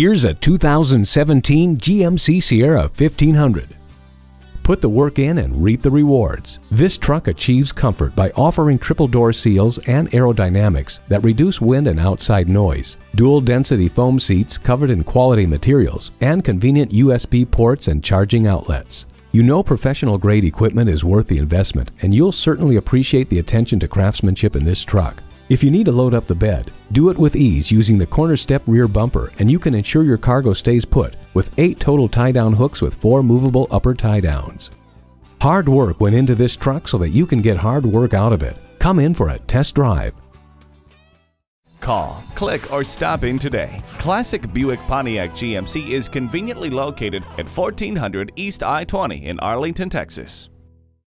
Here's a 2017 GMC Sierra 1500. Put the work in and reap the rewards. This truck achieves comfort by offering triple door seals and aerodynamics that reduce wind and outside noise, dual density foam seats covered in quality materials, and convenient USB ports and charging outlets. You know professional grade equipment is worth the investment, and you'll certainly appreciate the attention to craftsmanship in this truck. If you need to load up the bed, do it with ease using the corner step rear bumper and you can ensure your cargo stays put with 8 total tie-down hooks with 4 movable upper tie-downs. Hard work went into this truck so that you can get hard work out of it. Come in for a test drive. Call, click, or stop in today. Classic Buick Pontiac GMC is conveniently located at 1400 East I 20 in Arlington, Texas.